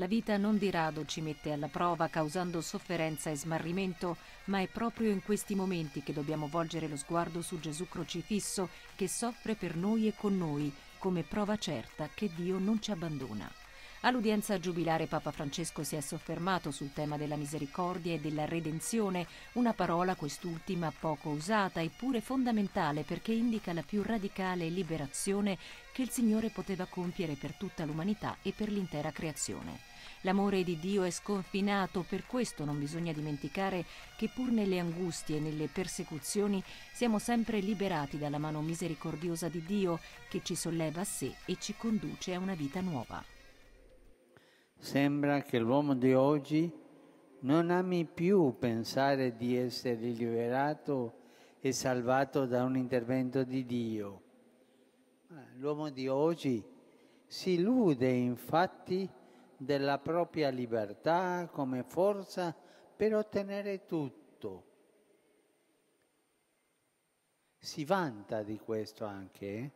La vita non di rado ci mette alla prova causando sofferenza e smarrimento, ma è proprio in questi momenti che dobbiamo volgere lo sguardo su Gesù crocifisso che soffre per noi e con noi, come prova certa che Dio non ci abbandona. All'udienza giubilare Papa Francesco si è soffermato sul tema della misericordia e della redenzione, una parola quest'ultima poco usata eppure fondamentale perché indica la più radicale liberazione che il Signore poteva compiere per tutta l'umanità e per l'intera creazione. L'amore di Dio è sconfinato, per questo non bisogna dimenticare che pur nelle angustie e nelle persecuzioni siamo sempre liberati dalla mano misericordiosa di Dio che ci solleva a sé e ci conduce a una vita nuova. Sembra che l'uomo di oggi non ami più pensare di essere liberato e salvato da un intervento di Dio. L'uomo di oggi si illude infatti della propria libertà come forza per ottenere tutto. Si vanta di questo anche, eh?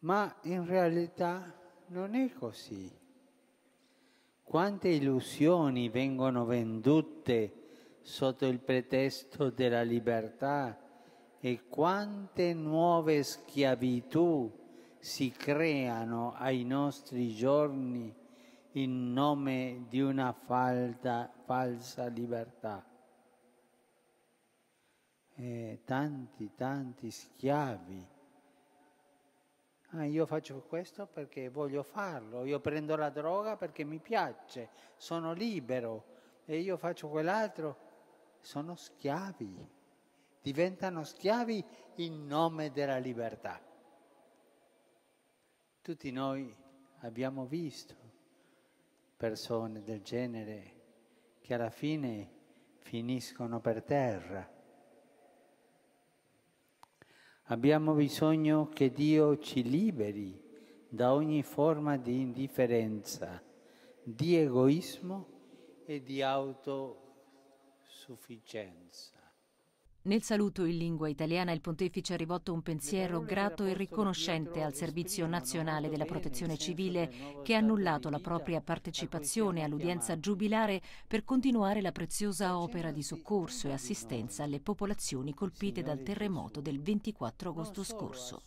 ma in realtà non è così. Quante illusioni vengono vendute sotto il pretesto della libertà e quante nuove schiavitù si creano ai nostri giorni in nome di una falda, falsa libertà. E tanti, tanti schiavi. Ah, io faccio questo perché voglio farlo, io prendo la droga perché mi piace, sono libero e io faccio quell'altro, sono schiavi, diventano schiavi in nome della libertà. Tutti noi abbiamo visto persone del genere che alla fine finiscono per terra. Abbiamo bisogno che Dio ci liberi da ogni forma di indifferenza, di egoismo e di autosufficienza. Nel saluto in lingua italiana il pontefice ha rivolto un pensiero grato e riconoscente al Servizio Nazionale della Protezione Civile che ha annullato la propria partecipazione all'udienza giubilare per continuare la preziosa opera di soccorso e assistenza alle popolazioni colpite dal terremoto del 24 agosto scorso.